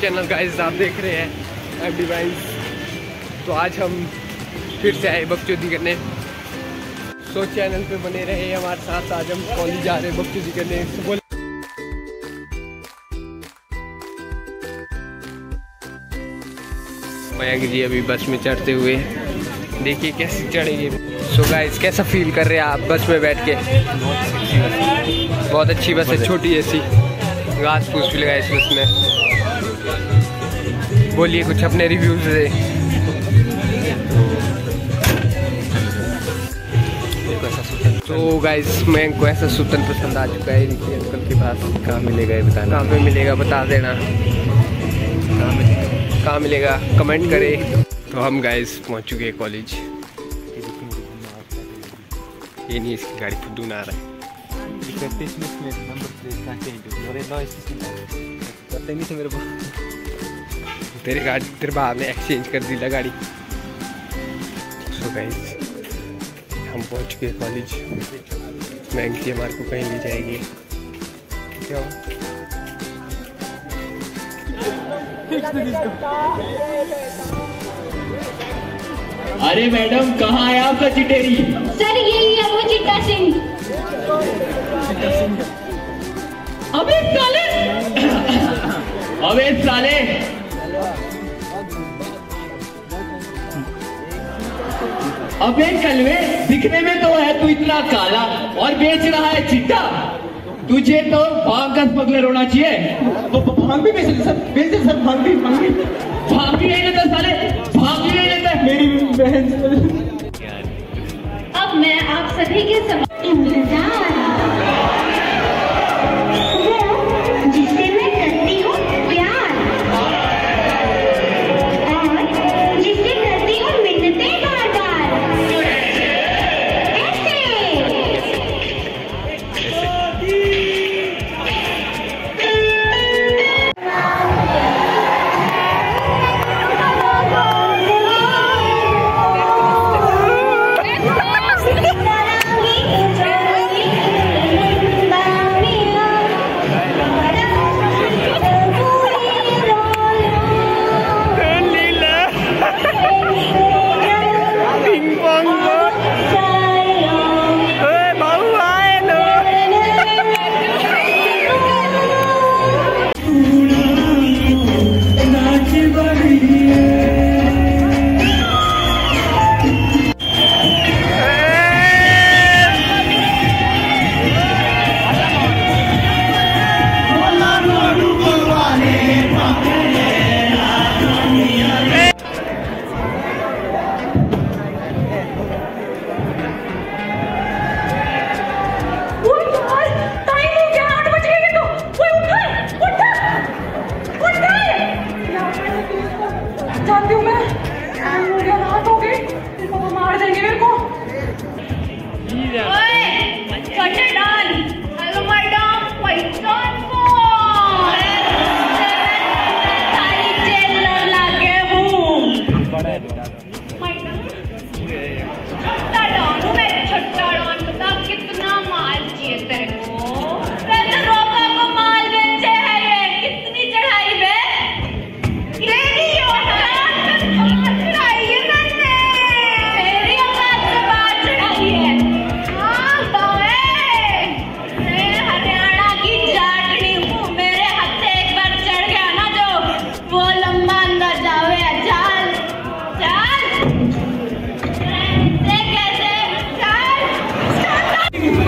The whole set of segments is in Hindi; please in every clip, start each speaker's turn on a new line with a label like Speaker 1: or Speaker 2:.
Speaker 1: चैनल गाइस आप देख रहे हैं एफ़ डिवाइंस तो आज हम फिर से आए बकचोदी करने। सो चैनल पे बने रहे हमारे साथ, आज हम कॉलेज जा रहे हैं बकचोदी करने। मयंक जी अभी बस में चढ़ते हुए। देखिए कैसे चढ़ेंगे। सो गाइस कैसा फील कर रहे हैं आप बस में बैठ के? बहुत अच्छी बस है, छोटी ऐसी। घास फूस भी लगा इस बस में बोलिए कुछ अपने रिव्यूज़ दे तो गाइस मैं को ऐसा सुतन पसंद आ चुका है देखिए अंकल के पास।
Speaker 2: कहाँ मिलेगा ये बताना?
Speaker 1: कहाँ पे मिलेगा बता देना।
Speaker 2: कहाँ मिलेगा?
Speaker 1: कहाँ मिलेगा कमेंट करें। तो हम गाइस पहुँच चुके हैं कॉलेज ये नहीं इसकी गाड़ी फुद्दू ना आ रहा है।
Speaker 2: पता नहीं था मेरे को।
Speaker 1: तेरे गाड़ी तेरे बाप ने एक्सचेंज कर दी ला गाड़ी। सो गाइस हम पहुँच चुके हैं कॉलेज बैंक की हमारे को कहीं ले जाएगी। क्या?
Speaker 3: अरे मैडम कहाँ है आपका चिटेरी?
Speaker 4: सर यही है वो चिट्टा सिंह।
Speaker 3: अबे साले! अबे साले! अबे कलवे, दिखने में तो है तू इतना काला और बेच रहा है चिट्टा। तुझे तो भाँग का होना चाहिए।
Speaker 5: भाँग भी बेच सर बेच सर, भाँग भी भाँग भी।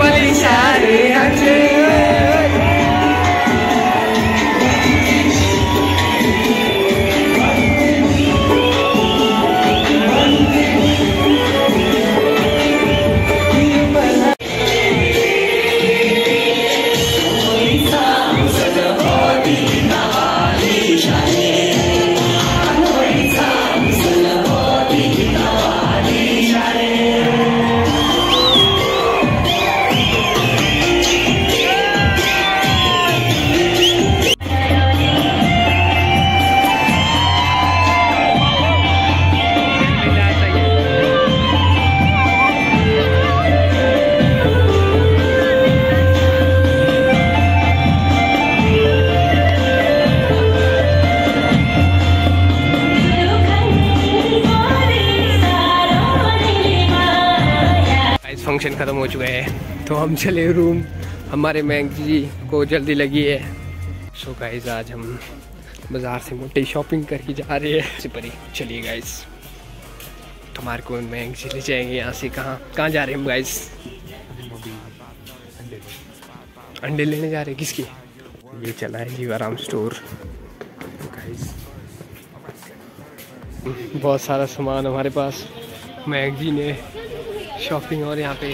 Speaker 4: चाल
Speaker 1: फ़ंक्शन ख़त्म हो चुका है। तो हम चले रूम हमारे मैंग जी को जल्दी लगी है। सो गाइस आज हम बाज़ार से मोटी शॉपिंग करके जा रहे हैं। सिपरी चलिए गाइस तुम्हारे को मैंग जी ले जाएँगे यहाँ से। कहाँ कहाँ जा रहे हैं हम गाइस अंडे लेने जा रहे हैं किसके? ये चला है जीवाराम स्टोर गाइस बहुत सारा सामान हमारे पास। मैग जी ने शॉपिंग और यहाँ पे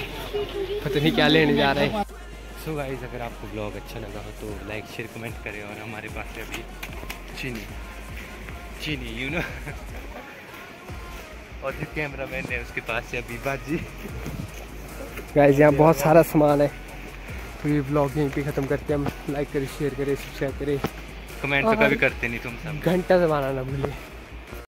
Speaker 1: पता नहीं क्या लेने जा रहे हैं।
Speaker 2: सो गाइस अगर आपको ब्लॉग अच्छा लगा हो तो लाइक शेयर कमेंट करें और हमारे पास है अभी चीनी चीनी यू नो और जो कैमरा मैन है उसके पास है अभी बाजी।
Speaker 1: गाइस यहाँ बहुत सारा सामान है। तो ये ब्लॉग यहीं पे ख़त्म करते हैं। हम लाइक करें शेयर करें सब्सक्राइब करें।
Speaker 2: कमेंट तो कभी करते नहीं तुम सब।
Speaker 1: घंटा दबाना ना भूलें।